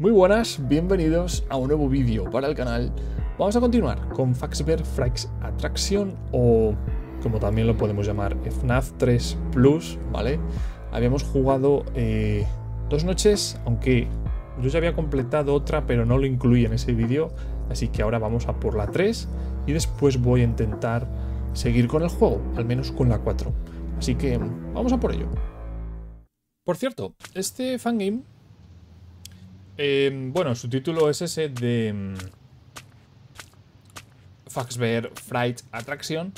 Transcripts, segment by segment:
Muy buenas, bienvenidos a un nuevo vídeo para el canal. Vamos a continuar con Faxber Frax Attraction o como también lo podemos llamar FNAF 3 Plus, ¿vale? Habíamos jugado eh, dos noches, aunque yo ya había completado otra, pero no lo incluí en ese vídeo, así que ahora vamos a por la 3 y después voy a intentar seguir con el juego, al menos con la 4. Así que vamos a por ello. Por cierto, este fangame, eh, bueno, su título es ese de mm, Faxbear Fright Attraction,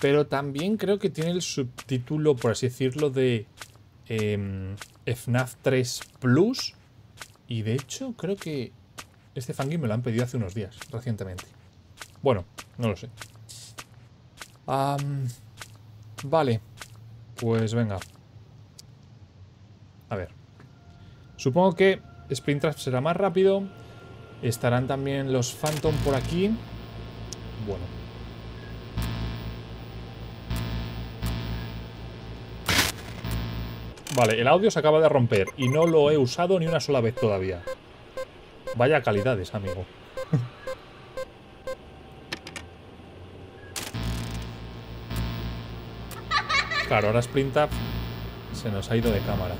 pero también creo que tiene el subtítulo, por así decirlo, de FNAF 3 Plus. Y de hecho, creo que este fangame me lo han pedido hace unos días, recientemente. Bueno, no lo sé. Vale. Pues venga. A ver. Supongo que Springtrap será más rápido. Estarán también los Phantom por aquí. Bueno. Vale, el audio se acaba de romper y no lo he usado ni una sola vez todavía. Vaya calidades, amigo. claro, ahora Sprintup se nos ha ido de cámara.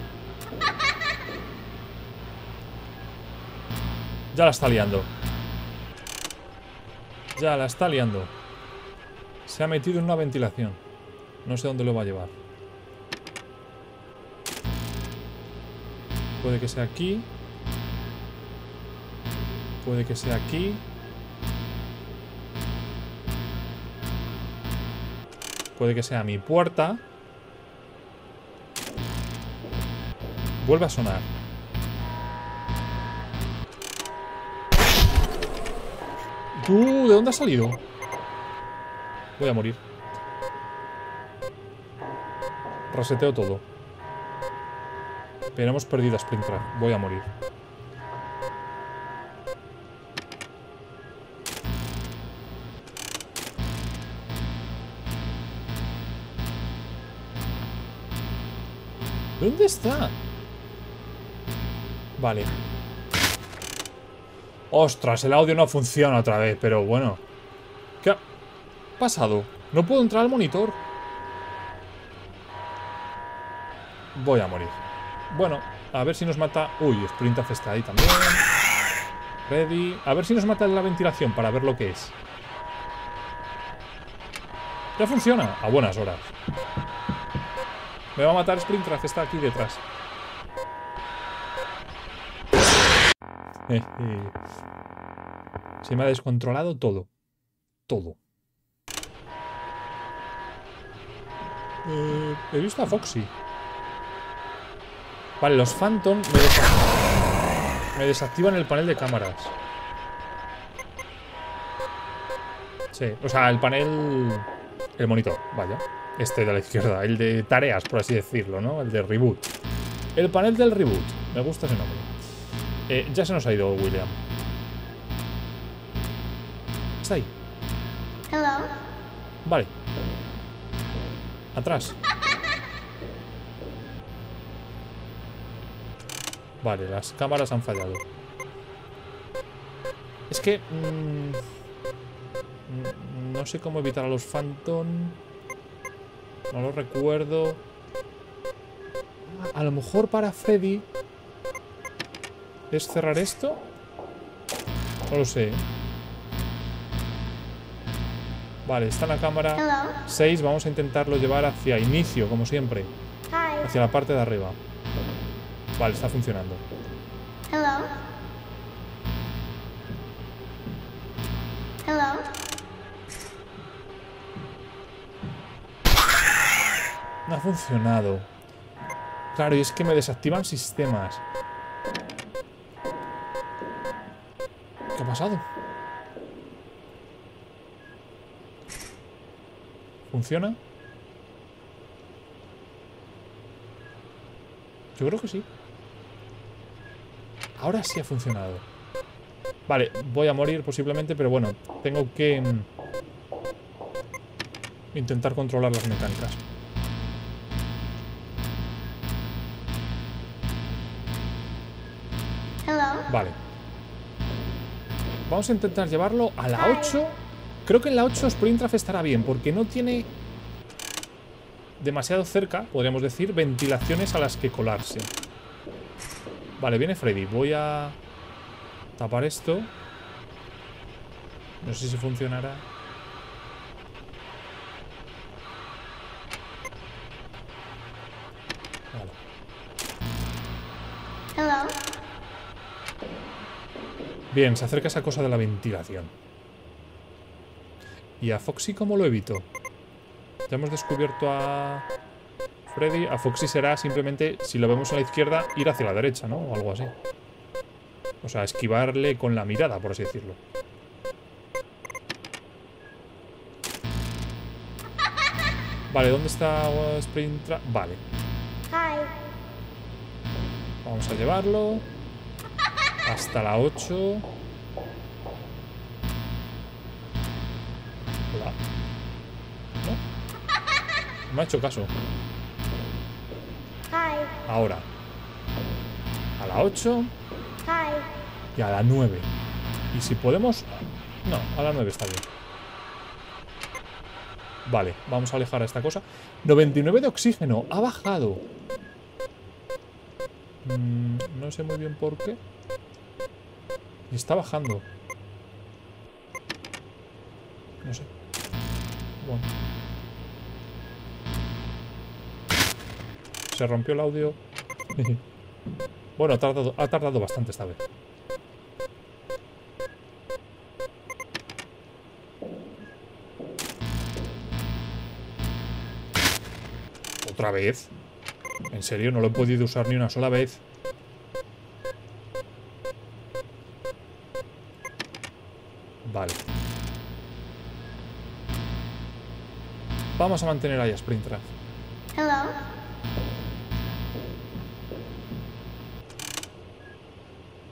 Ya la está liando. Ya la está liando. Se ha metido en una ventilación. No sé dónde lo va a llevar. Puede que sea aquí. Puede que sea aquí. Puede que sea mi puerta. Vuelve a sonar. ¿De dónde ha salido? Voy a morir. Reseteo todo. Pero hemos perdido a. Voy a morir. ¿Dónde está? Vale. Ostras, el audio no funciona otra vez, pero bueno. ¿Qué ha pasado? No puedo entrar al monitor. Voy a morir. Bueno, a ver si nos mata... Uy, Sprintaf está ahí también. Ready. A ver si nos mata la ventilación para ver lo que es. Ya funciona. A buenas horas. Me va a matar Springtrap, está aquí detrás. Se me ha descontrolado todo. Todo. Eh, he visto a Foxy. Vale, los Phantom me, me desactivan el panel de cámaras. Sí, o sea, el panel... El monitor, vaya. Este de la izquierda, el de tareas, por así decirlo, ¿no? El de reboot. El panel del reboot. Me gusta ese nombre. Eh, ya se nos ha ido William. Está ahí. Hello. Vale. Atrás. Vale, las cámaras han fallado. Es que... Mmm, no sé cómo evitar a los Phantom. No lo recuerdo. A lo mejor para Freddy... ¿Es cerrar esto? No lo sé. Vale, está en la cámara 6. Vamos a intentarlo llevar hacia inicio, como siempre. Hacia la parte de arriba. Vale, está funcionando. Hello. Hello. No ha funcionado. Claro, y es que me desactivan sistemas. ¿Qué ha pasado? ¿Funciona? Yo creo que sí. Ahora sí ha funcionado. Vale, voy a morir posiblemente, pero bueno, tengo que... mm, intentar controlar las mecánicas. Hello. Vale. Vamos a intentar llevarlo a la 8. Creo que en la 8 Springtrap estará bien, porque no tiene demasiado cerca, podríamos decir, ventilaciones a las que colarse. Vale, viene Freddy. Voy a tapar esto. No sé si funcionará. Vale. Hello. Bien, se acerca esa cosa de la ventilación. ¿Y a Foxy cómo lo evito? Ya hemos descubierto a Freddy. A Foxy será simplemente, si lo vemos a la izquierda, ir hacia la derecha, ¿no? O algo así. O sea, esquivarle con la mirada, por así decirlo. Vale, ¿dónde está Springtrap? Vale, vamos a llevarlo. Hasta la 8. Hola. ¿No? Me ha hecho caso. Ahora. A la 8 Hi. y a la 9. Y si podemos... No, a la 9 está bien. Vale, vamos a alejar a esta cosa. 99 de oxígeno. Ha bajado. Mm, no sé muy bien por qué. Y está bajando. No sé. Bueno. Se rompió el audio. bueno, ha tardado, ha tardado bastante esta vez. ¿Otra vez? ¿En serio? No lo he podido usar ni una sola vez. Vale. Vamos a mantener ahí a Springtrap. Hello.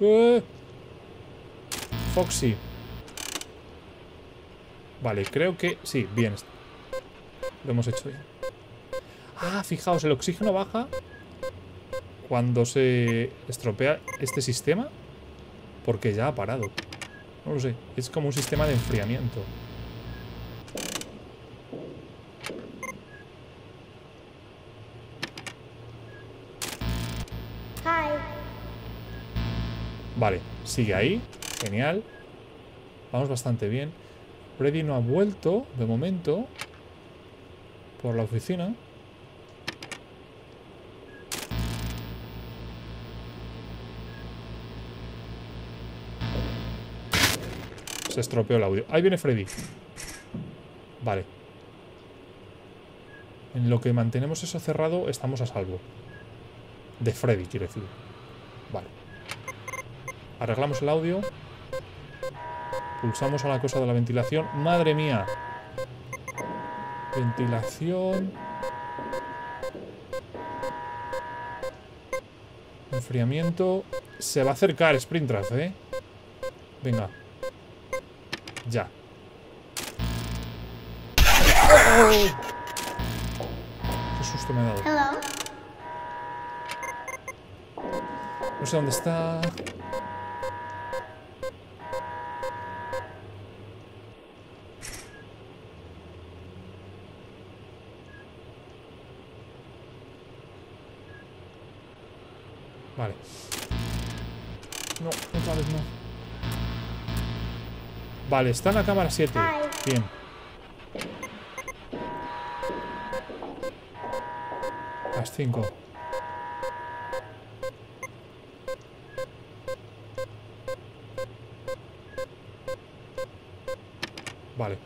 ¡Eh! Foxy. Vale, creo que... Sí, bien. Lo hemos hecho bien. Ah, fijaos, el oxígeno baja cuando se estropea este sistema porque ya ha parado. No lo sé, es como un sistema de enfriamiento. Vale, sigue ahí. Genial. Vamos bastante bien. Freddy no ha vuelto, de momento, por la oficina. Se estropeó el audio. Ahí viene Freddy. Vale. En lo que mantenemos eso cerrado, estamos a salvo. De Freddy, quiero decir. Vale. Arreglamos el audio. Pulsamos a la cosa de la ventilación. ¡Madre mía! Ventilación. Enfriamiento. Se va a acercar Springtrap, ¿eh? Venga. Ya. ¡Oh! Qué susto me ha dado. No sé dónde está. Vale. No, otra vez no. Vale, está en la cámara 7. Bien. Las 5. Vale.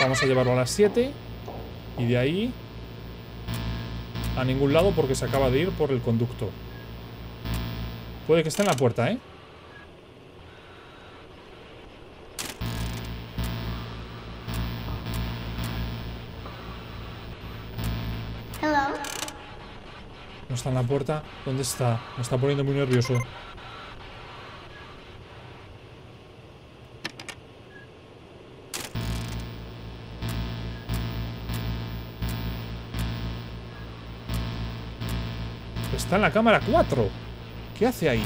Vamos a llevarlo a las 7. Y de ahí... A ningún lado porque se acaba de ir por el conducto. Puede que esté en la puerta, ¿eh? Hello. No está en la puerta. ¿Dónde está? Me está poniendo muy nervioso. Está en la cámara 4. ¿Qué hace ahí?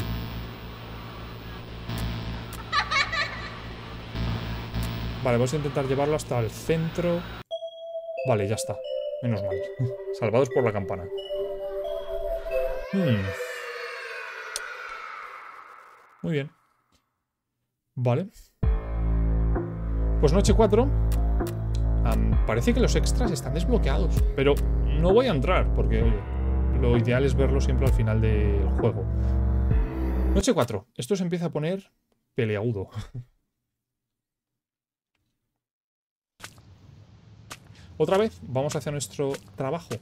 Vale, vamos a intentar llevarlo hasta el centro. Vale, ya está. Menos mal. Salvados por la campana. Hmm. Muy bien. Vale. Pues noche 4. parece que los extras están desbloqueados. Pero no voy a entrar porque, oye, lo ideal es verlo siempre al final del juego. Noche 4. Esto se empieza a poner peleagudo. Otra vez, vamos hacia nuestro trabajo.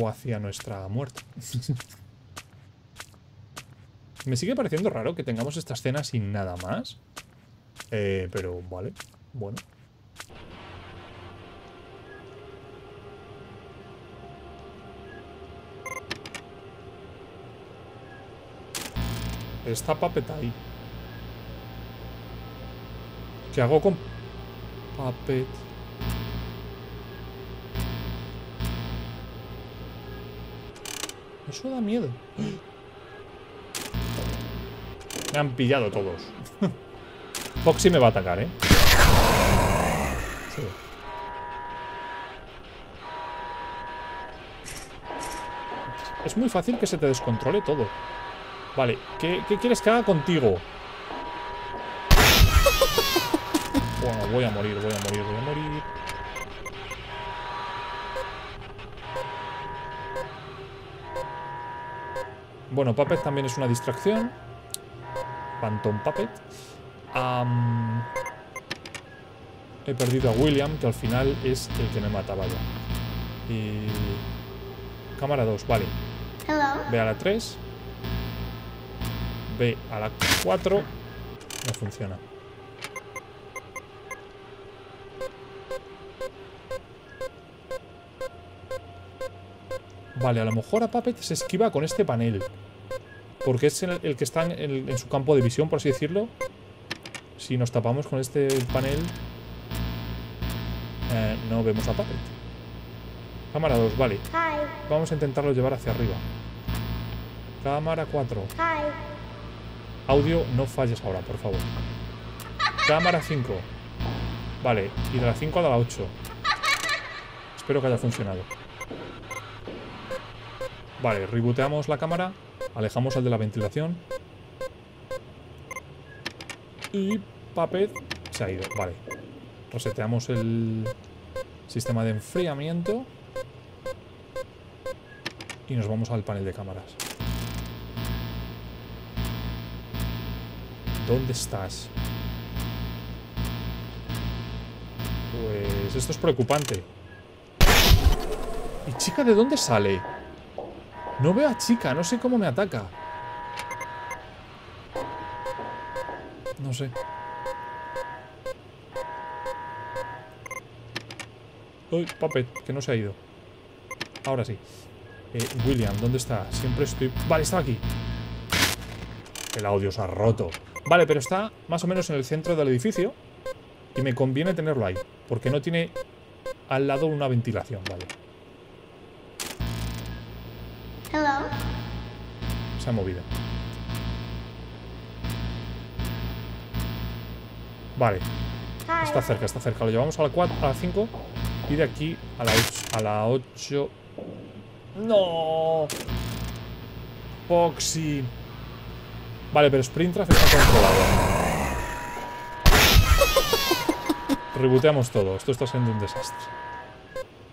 O hacia nuestra muerte. Me sigue pareciendo raro que tengamos esta escena sin nada más. Eh, pero vale, bueno. Está Puppet ahí. ¿Qué hago con Puppet? Eso da miedo. Me han pillado todos. Foxy me va a atacar, ¿eh? Es muy fácil que se te descontrole todo. Vale, ¿qué, qué quieres que haga contigo? Bueno, voy a morir, voy a morir, voy a morir. Bueno, Puppet también es una distracción. Phantom Puppet. he perdido a William, que al final es el que me mataba ya. Y... Cámara 2, vale. Ve a la 3. Ve a la 4. No funciona. Vale, a lo mejor a Puppet se esquiva con este panel. Porque es el, que está en, su campo de visión, por así decirlo. Si nos tapamos con este panel, eh, no vemos a Puppet. Cámara 2, vale. Vamos a intentarlo llevar hacia arriba. Cámara 4. Audio, no falles ahora, por favor. Cámara 5. Vale, y de la 5 a la 8. Espero que haya funcionado. Vale, rebooteamos la cámara. Alejamos al de la ventilación. Y Puppet se ha ido. Vale. Reseteamos el sistema de enfriamiento. Y nos vamos al panel de cámaras. ¿Dónde estás? Pues esto es preocupante. ¿Y chica de dónde sale? No veo a chica, no sé cómo me ataca. No sé. Uy, Puppet, que no se ha ido. Ahora sí. Eh, William, ¿dónde está? Siempre estoy... Vale, está aquí. El audio se ha roto. Vale, pero está más o menos en el centro del edificio. Y me conviene tenerlo ahí. Porque no tiene al lado una ventilación, vale. Se ha movido. Vale. Está cerca, está cerca. Lo llevamos a la 4, a la 5 y de aquí a la 8. A la 8. ¡No! Foxy. Vale, pero Springtrap está controlado. Reboteamos todo. Esto está siendo un desastre.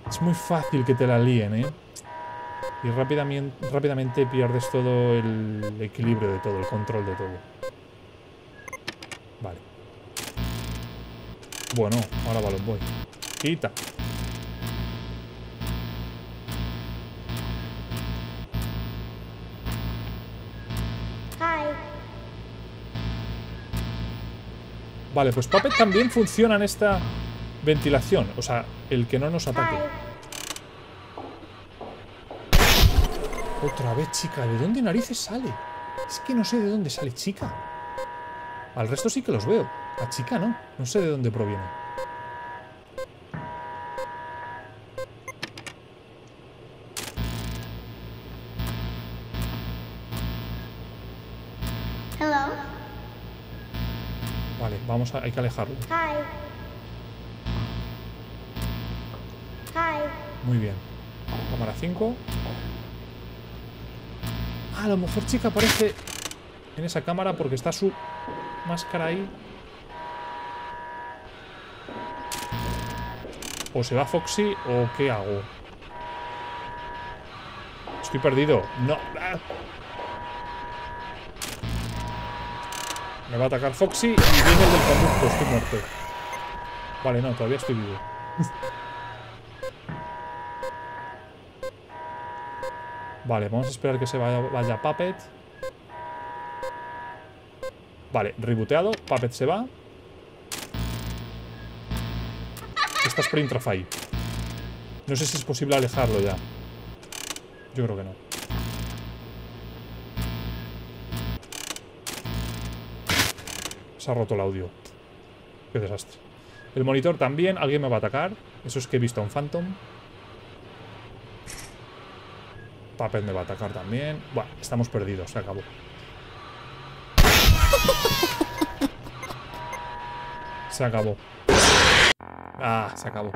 Es muy fácil que te la líen, ¿eh? Y rápidamente, rápidamente pierdes todo el equilibrio de todo, el control de todo. Vale. Bueno, ahora balón voy. Quita. Vale, pues Puppet también funciona en esta ventilación. O sea, el que no nos ataque. Otra vez, chica. ¿De dónde narices sale? Es que no sé de dónde sale chica. Al resto sí que los veo. A chica no. No sé de dónde proviene. Vamos a... hay que alejarlo. Muy bien. Cámara 5. Ah, a lo mejor chica aparece en esa cámara porque está su máscara ahí. O se va Foxy o qué hago. Estoy perdido. No. Me va a atacar Foxy y viene el del conducto. Estoy muerto. Vale, no, todavía estoy vivo. Vale, vamos a esperar que se vaya, vaya Puppet. Vale, reboteado. Puppet se va. Está Springtrap ahí. No sé si es posible alejarlo ya. Yo creo que no. Ha roto el audio. Qué desastre. El monitor también. Alguien me va a atacar. Eso es que he visto a un Phantom. Puppet me va a atacar también. Bueno, estamos perdidos. Se acabó. Se acabó. Ah, se acabó.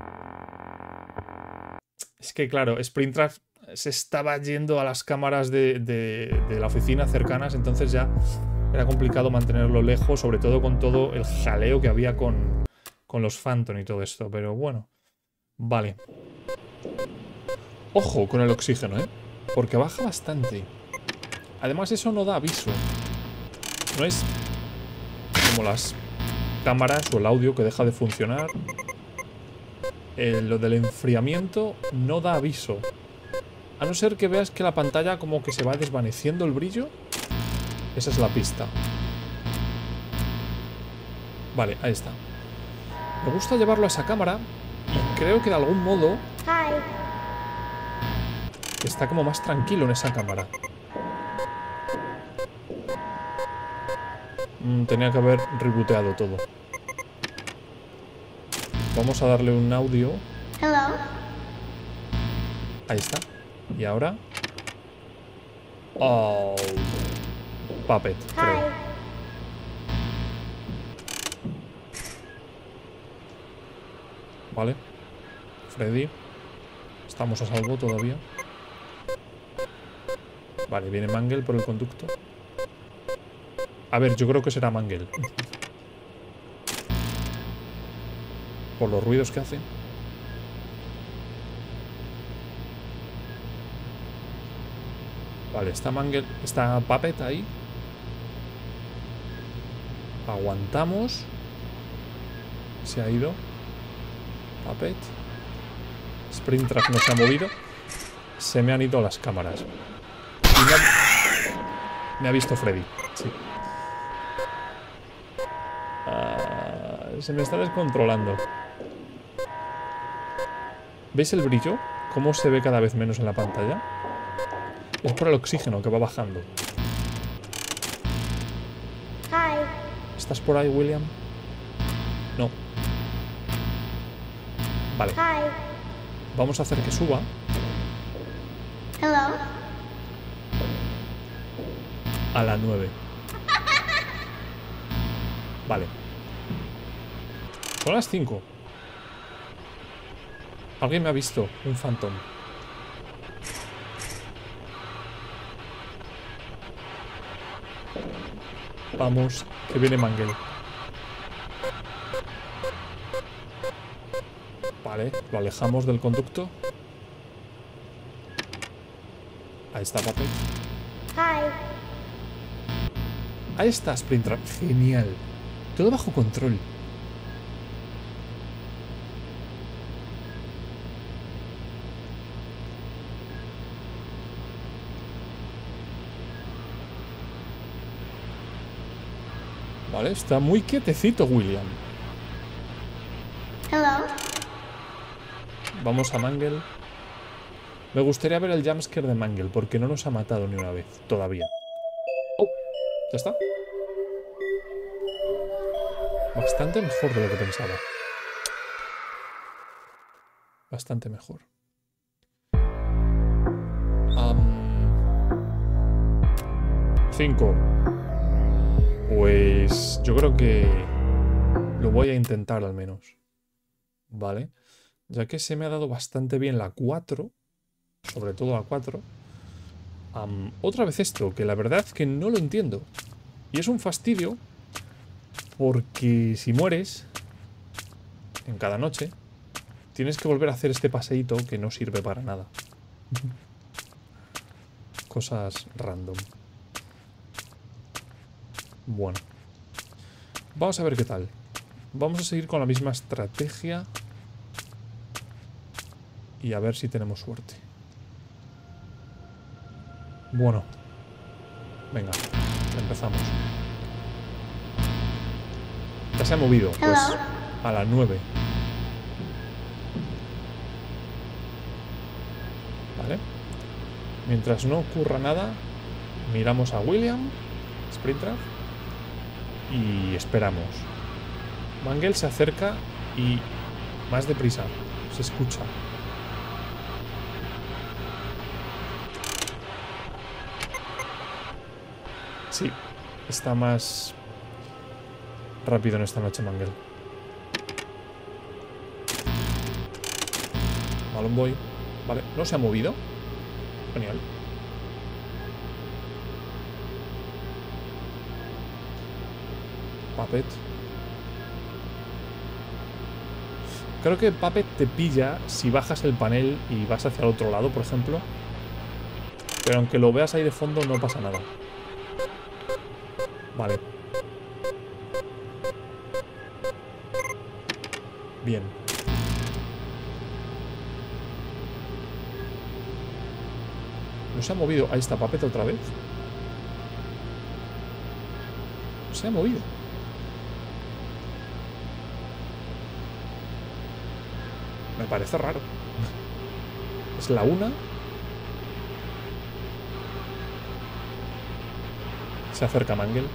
Es que, claro, Springtrap se estaba yendo a las cámaras de, de- de la oficina cercanas, entonces ya era complicado mantenerlo lejos, sobre todo con todo el jaleo que había con, con los Phantom y todo esto. Pero bueno, vale. Ojo con el oxígeno, ¿eh? Porque baja bastante. Además, eso no da aviso. No es como las cámaras o el audio que deja de funcionar. Eh, lo del enfriamiento no da aviso. A no ser que veas que la pantalla como que se va desvaneciendo el brillo. Esa es la pista. Vale, ahí está. Me gusta llevarlo a esa cámara y creo que de algún modo está como más tranquilo en esa cámara. Mm, tenía que haber rebooteado todo. Vamos a darle un audio. Hello. Ahí está. Y ahora... Oh... Puppet, creo. Vale. Freddy. Estamos a salvo todavía. Vale, viene Mangle por el conducto. A ver, yo creo que será Mangle. Por los ruidos que hace. Vale, está Mangle. Está Puppet ahí. Aguantamos. Se ha ido. Puppet. Springtrap no se ha movido. Se me han ido las cámaras. Y me ha, me ha visto Freddy. Sí. Ah, se me está descontrolando. ¿Veis el brillo? ¿Cómo se ve cada vez menos en la pantalla? Es por el oxígeno que va bajando. ¿Estás por ahí, William? No. Vale, vamos a hacer que suba. Hello. a la 9. Vale. Son las 5. Alguien me ha visto. Un phantom. Vamos, que viene Mangle. Vale, lo alejamos del conducto. Ahí está, Puppet. Hi. Ahí está Springtrap. Genial. Todo bajo control. Vale, está muy quietecito William. Hello. Vamos a Mangle. Me gustaría ver el jumpscare de Mangle, porque no nos ha matado ni una vez, todavía. Oh, ya está. Bastante mejor de lo que pensaba. Bastante mejor. Cinco. Pues yo creo que lo voy a intentar al menos. ¿Vale? Ya que se me ha dado bastante bien la 4, sobre todo la 4. am, otra vez esto, que la verdad que no lo entiendo. Y es un fastidio porque si mueres en cada noche, tienes que volver a hacer este paseíto que no sirve para nada. Cosas random. Bueno. Vamos a ver qué tal. Vamos a seguir con la misma estrategia. Y a ver si tenemos suerte. Bueno. Venga, empezamos. Ya se ha movido, pues a las 9. Vale. Mientras no ocurra nada, miramos a William, Sprinter, y esperamos. Mangel se acerca y más deprisa, se escucha. Sí, está más rápido en esta noche Mangel. Balón Boy. Vale, no se ha movido. Genial. Creo que Puppet te pilla si bajas el panel y vas hacia el otro lado, por ejemplo. Pero aunque lo veas ahí de fondo, no pasa nada. Vale. Bien. No se ha movido. Ahí está Papeta otra vez. Se ha movido. Me parece raro. Es la una. Se acerca Mangel.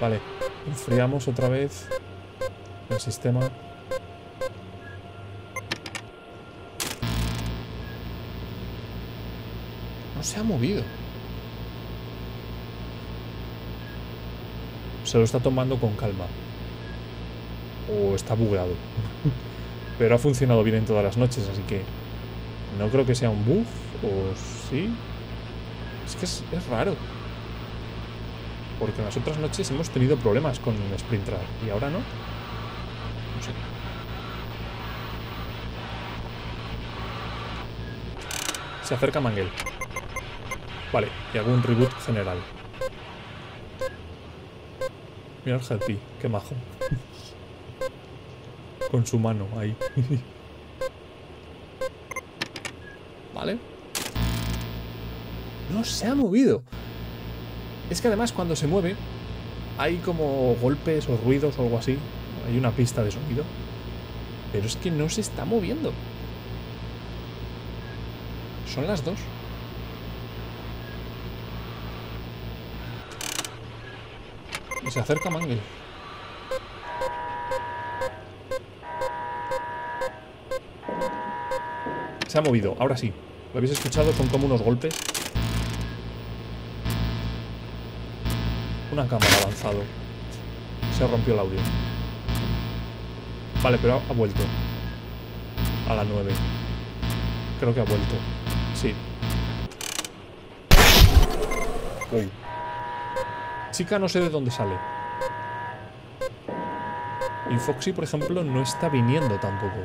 Vale. Enfriamos otra vez el sistema. No se ha movido. Se lo está tomando con calma. O está bugueado. Pero ha funcionado bien en todas las noches, así que no creo que sea un bug. O sí. Es que es, es raro. Porque en las otras noches hemos tenido problemas con Sprintrad. Y ahora no. No sé. Se acerca Mangel. Vale, y hago un reboot general. Mira el Helpy, qué majo. Con su mano ahí. vale. No se ha movido. Es que además cuando se mueve hay como golpes o ruidos o algo así. Hay una pista de sonido. Pero es que no se está moviendo. Son las dos. Y se acerca Mangel. Ha movido, ahora sí. ¿Lo habéis escuchado? Son como unos golpes. Una cámara avanzado. Se rompió el audio. Vale, pero ha, ha vuelto. A la 9. Creo que ha vuelto. Sí. Uy. Chica no sé de dónde sale. Y Foxy, por ejemplo, no está viniendo tampoco.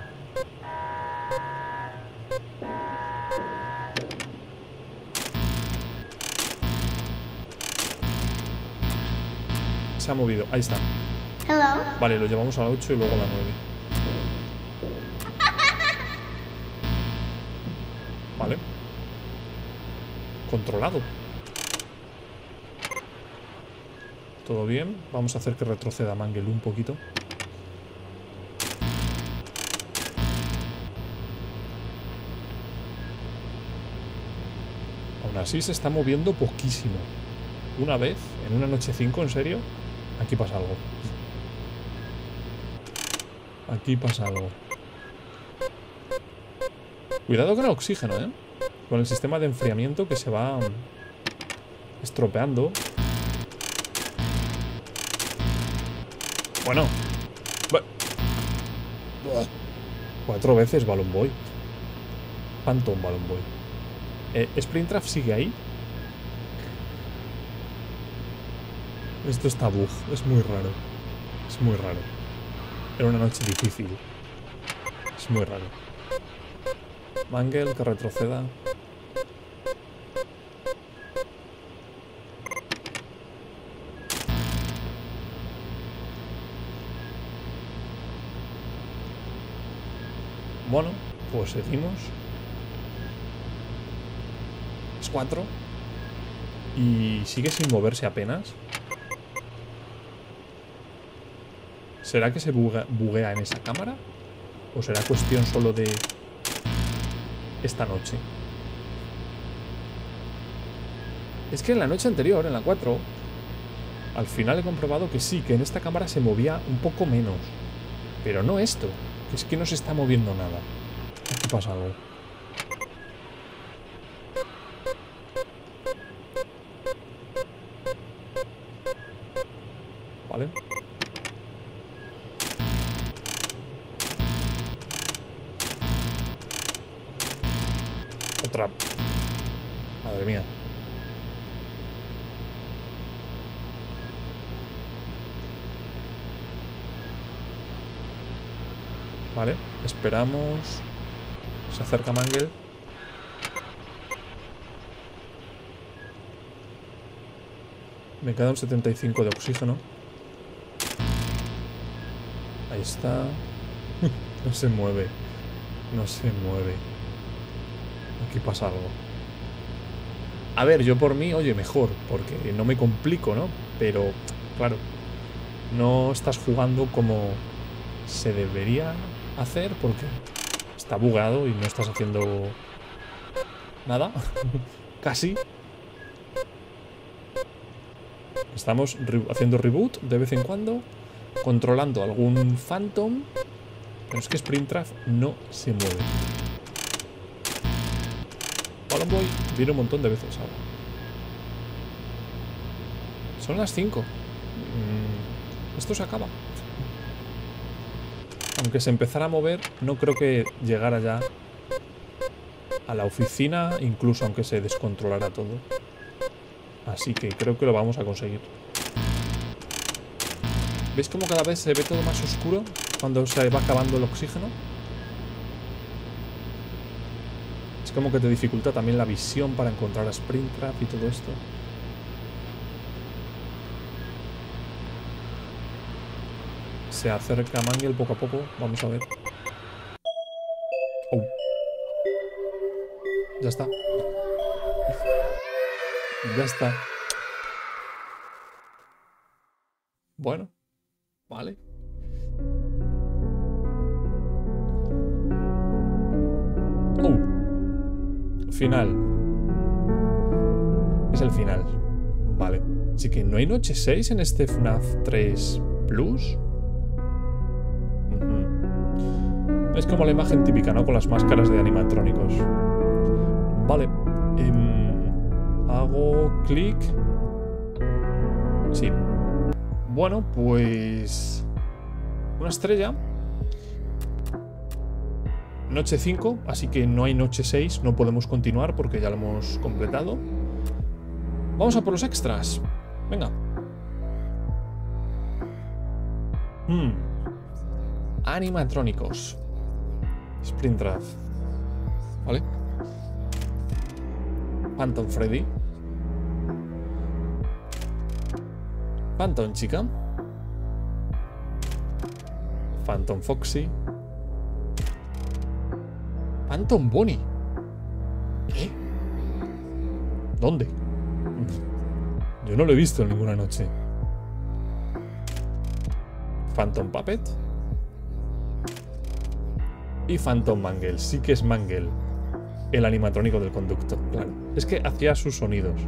Se ha movido. Ahí está. Hello. Vale, lo llevamos a la 8 y luego a la 9. Vale. Controlado. Todo bien. Vamos a hacer que retroceda Mangel un poquito. Aún así se está moviendo poquísimo. Una vez, en una noche 5, ¿en serio? Aquí pasa algo. Aquí pasa algo. Cuidado con el oxígeno, ¿eh? Con el sistema de enfriamiento que se va... estropeando. Bueno. Cuatro veces Balloon Boy. Phantom Balloon Boy. Eh, Springtrap sigue ahí. Esto está bug. Es muy raro. Es muy raro. Era una noche difícil. Es muy raro. Mangel, que retroceda. Bueno, pues seguimos. Es 4. Y sigue sin moverse apenas. ¿Será que se buguea en esa cámara? ¿O será cuestión solo de esta noche? Es que en la noche anterior, en la 4, al final he comprobado que sí, que en esta cámara se movía un poco menos. Pero no esto. Es que no se está moviendo nada. Aquí pasa algo. Vale. Otra. Madre mía. Vale, esperamos. Se acerca Mangel. Me queda un 75 de oxígeno. Ahí está. no se mueve. No se mueve. Aquí pasa algo. A ver, yo por mí, oye, mejor, porque no me complico, ¿no? Pero, claro, no estás jugando como se debería hacer porque está bugado y no estás haciendo nada. Casi. Estamos haciendo reboot de vez en cuando, controlando algún Phantom, pero es que Springtrap no se mueve. Boy viene un montón de veces ahora. Son las 5. Mm, esto se acaba. Aunque se empezara a mover, no creo que llegara ya a la oficina, incluso aunque se descontrolara todo. Así que creo que lo vamos a conseguir. ¿Veis cómo cada vez se ve todo más oscuro cuando se va acabando el oxígeno? Es como que te dificulta también la visión para encontrar a Springtrap y todo esto. Se acerca Mangel poco a poco. Vamos a ver. Oh. Ya está. Ya está. Bueno. Vale. Oh. Final. Es el final. Vale. Así que no hay noche 6 en este FNAF 3 Plus. Es como la imagen típica, ¿no? Con las máscaras de animatrónicos. Vale. Em, hago clic. Sí. Bueno, pues... Una estrella. Noche 5, así que no hay noche 6, no podemos continuar porque ya lo hemos completado. Vamos a por los extras. Venga. Hmm. Animatrónicos. Springtrap. ¿Vale? Phantom Freddy. Phantom Chica. Phantom Foxy. Phantom Bonnie. ¿Qué? ¿Dónde? Yo no lo he visto en ninguna noche. Phantom Puppet. Y Phantom Mangel, sí que es Mangel. El animatrónico del conducto, claro. Es que hacía sus sonidos.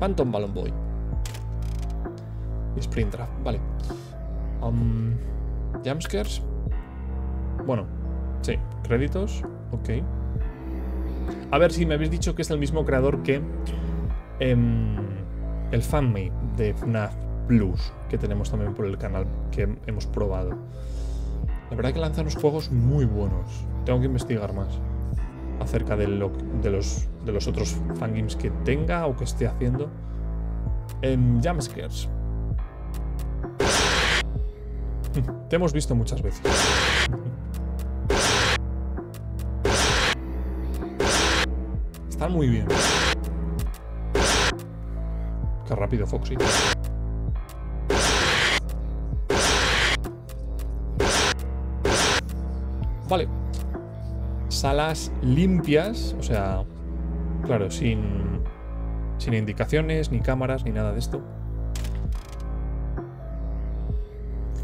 Phantom Balloon Boy. Y Springtrap, vale. Um, Jumpscares. Bueno, sí. Créditos, ok. A ver si me habéis dicho que es el mismo creador que em, el fanmade de FNAF Plus que tenemos también por el canal que hemos probado. La verdad que lanzan unos juegos muy buenos. Tengo que investigar más acerca de, lo- de los, de los otros fangames que tenga o que esté haciendo. En Jumpscares. Te hemos visto muchas veces. Están muy bien. Qué rápido, Foxy. Vale. Salas limpias, o sea, claro, sin, sin indicaciones, ni cámaras, ni nada de esto.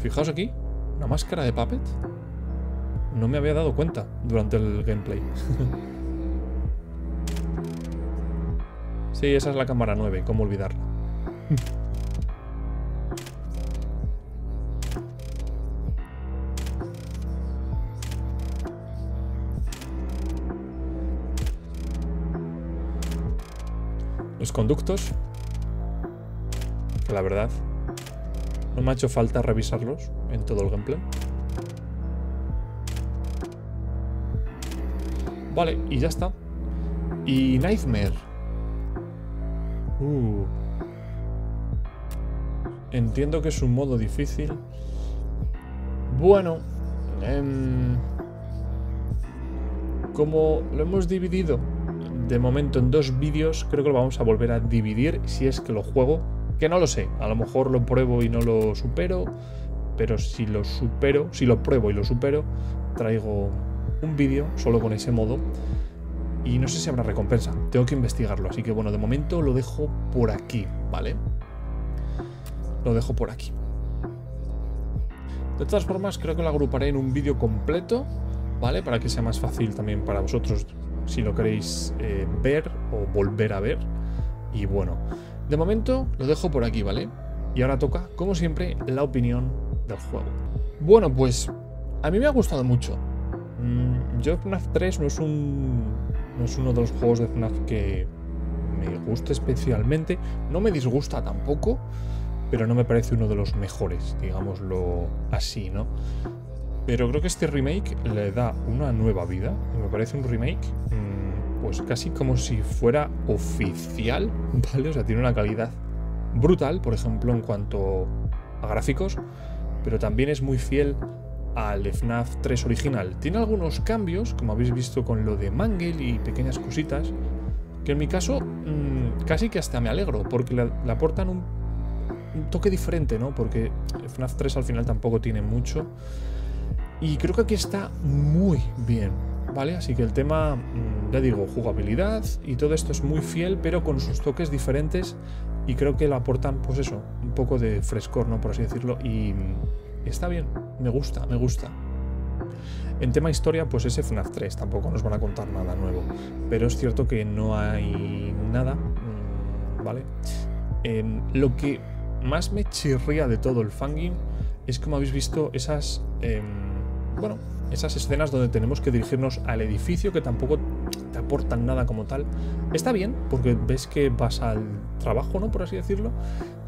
Fijaos aquí, una máscara de Puppet. No me había dado cuenta durante el gameplay. sí, esa es la cámara 9, cómo olvidarla. Conductos, la verdad no me ha hecho falta revisarlos en todo el gameplay. Vale, y ya está. Y Nightmare. Uh. Entiendo que es un modo difícil. Bueno. em, como lo hemos dividido de momento en dos vídeos, creo que lo vamos a volver a dividir si es que lo juego. Que no lo sé, a lo mejor lo pruebo y no lo supero, pero si lo supero, si lo pruebo y lo supero, traigo un vídeo solo con ese modo. Y no sé si habrá recompensa, tengo que investigarlo, así que bueno, de momento lo dejo por aquí, ¿vale? Lo dejo por aquí. De todas formas, creo que lo agruparé en un vídeo completo, ¿vale? Para que sea más fácil también para vosotros si lo queréis eh, ver o volver a ver. Y bueno, de momento lo dejo por aquí, ¿vale? Y ahora toca, como siempre, la opinión del juego. Bueno, pues a mí me ha gustado mucho. Mm, yo FNAF 3 no es un no es uno de los juegos de FNAF que me guste especialmente. No me disgusta tampoco, pero no me parece uno de los mejores, digámoslo así, ¿no? Pero creo que este remake le da una nueva vida. Me parece un remake, mm, pues casi como si fuera oficial, ¿vale? O sea, tiene una calidad brutal, por ejemplo, en cuanto a gráficos, pero también es muy fiel al FNAF 3 original. Tiene algunos cambios, como habéis visto con lo de Mangle y pequeñas cositas, que en mi caso mm, casi que hasta me alegro, porque le, le aportan un, un toque diferente, ¿no? Porque FNAF 3 al final tampoco tiene mucho. Y creo que aquí está muy bien, ¿vale? Así que el tema, mm, ya digo, jugabilidad y todo esto es muy fiel, pero con sus toques diferentes. Y creo que le aportan, pues eso, un poco de frescor, ¿no? Por así decirlo. Y mm, está bien, me gusta, me gusta. En tema historia, pues ese FNAF 3, tampoco nos van a contar nada nuevo. Pero es cierto que no hay nada, mm, ¿vale? Em, lo que más me chirría de todo el fangame es como habéis visto esas, em, bueno, esas escenas donde tenemos que dirigirnos al edificio que tampoco te aportan nada como tal. Está bien, porque ves que vas al trabajo, ¿no? Por así decirlo.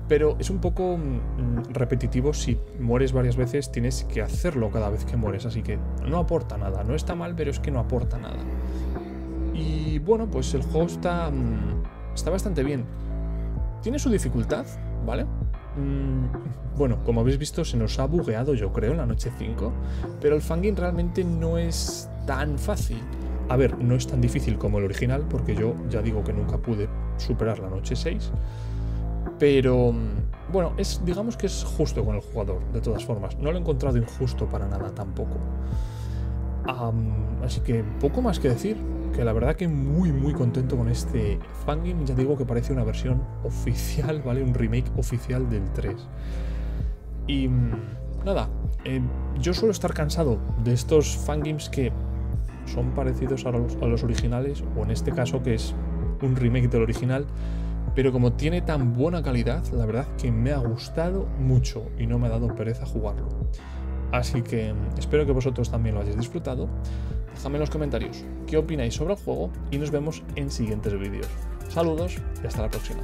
Pero es un poco mm, repetitivo si mueres varias veces, tienes que hacerlo cada vez que mueres, así que no aporta nada. No está mal, pero es que no aporta nada. Y bueno, pues el juego está, mm, está bastante bien. Tiene su dificultad, ¿vale? Mm, bueno, como habéis visto, se nos ha bugueado, yo creo, en la noche 5. Pero el fangame realmente no es tan fácil. A ver, no es tan difícil como el original, porque yo ya digo que nunca pude superar la noche 6. Pero mm, bueno, es, digamos que es justo con el jugador, de todas formas. No lo he encontrado injusto para nada tampoco. Am, así que poco más que decir. Que la verdad que muy muy contento con este fangame. Ya digo que parece una versión oficial, ¿vale? Un remake oficial del 3. Y mm, nada, eh, yo suelo estar cansado de estos fangames que son parecidos a los, originales, o en este caso que es un remake del original, pero como tiene tan buena calidad, la verdad que me ha gustado mucho y no me ha dado pereza jugarlo. Así que mm, espero que vosotros también lo hayáis disfrutado. Dejadme en los comentarios qué opináis sobre el juego y nos vemos en siguientes vídeos. Saludos y hasta la próxima.